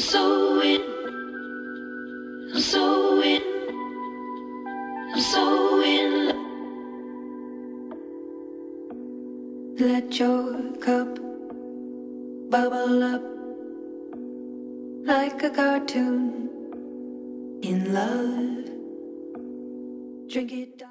so in. I'm so in. I'm so in. Let your cup bubble up like a cartoon in love. Drink it down.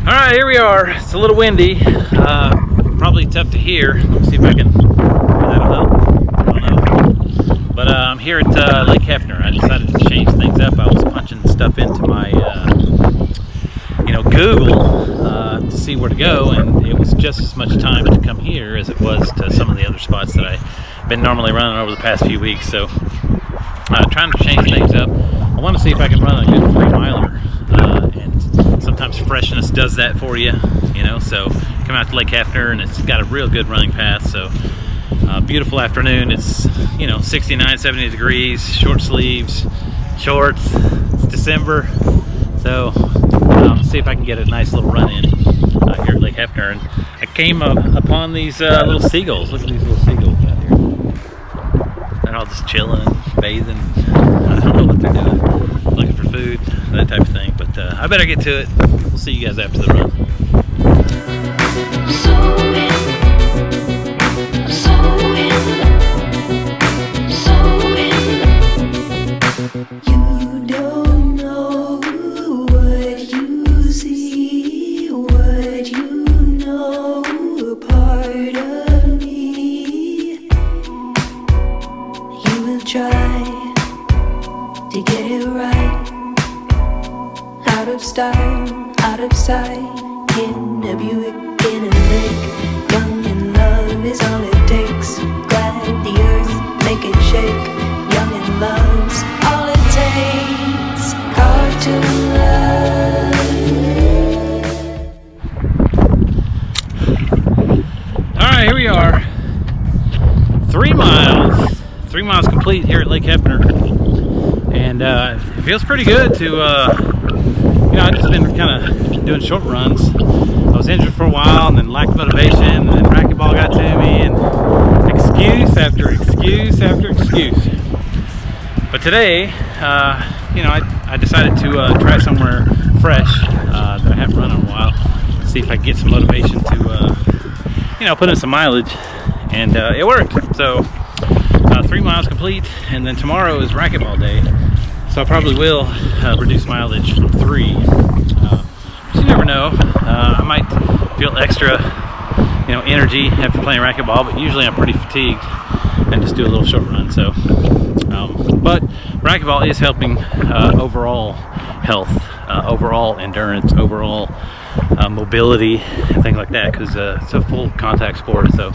All right, here we are. It's a little windy. Uh, probably tough to hear. Let me see if I can. That'll help. I don't know. But uh, I'm here at uh, Lake Hefner. I decided to change things up. I was punching stuff into my, uh, you know, Google uh, to see where to go, and it was just as much time to come here as it was to some of the other spots that I've been normally running over the past few weeks. So, uh, trying to change things up. I want to see if I can run a good three miler. Uh, and sometimes freshness does that for you, you know. So come out to Lake Hefner and it's got a real good running path. So uh, beautiful afternoon. It's you know 69, 70 degrees, short sleeves, shorts. It's December, so um, see if I can get a nice little run in uh, here at Lake Hefner. And I came uh, upon these uh, little seagulls. Look at these little seagulls out here. They're all just chilling, bathing. I don't know what they're doing. Looking for food, that type of thing. But uh, I better get to it. We'll see you guys after the run. To get it right. Out of style, out of sight. In a Buick, in a lake. Young in love is all it takes. Glad the earth make it shake. Young in love's all it takes. Cartoon love. All right, here we are. Three miles, three miles complete here at Lake Hefner, and uh, it feels pretty good to. Uh, you know, I've just been kind of doing short runs. I was injured for a while, and then lacked motivation, and then racquetball got to me, and excuse after excuse after excuse. But today, uh, you know, I, I decided to uh, try somewhere fresh uh, that I haven't run in a while. See if I can get some motivation to, uh, you know, put in some mileage, and it worked. So three miles complete, and then tomorrow is racquetball day. So I probably will uh, reduce mileage from three. Uh, you never know. Uh, I might feel extra, you know, energy after playing racquetball, but usually I'm pretty fatigued and just do a little short run. So, um, but racquetball is helping uh, overall health, uh, overall endurance, overall uh, mobility, things like that, because uh, it's a full contact sport. So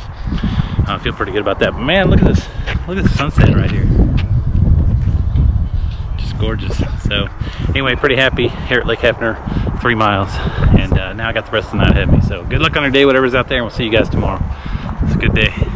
I feel pretty good about that. But man, look at this! Look at the sunset right here Just gorgeous. So anyway, pretty happy here at Lake Hefner, three miles. And uh, now I got the rest of the night ahead of me. So good luck on your day, whatever's out there, and we'll see you guys tomorrow. It's a good day.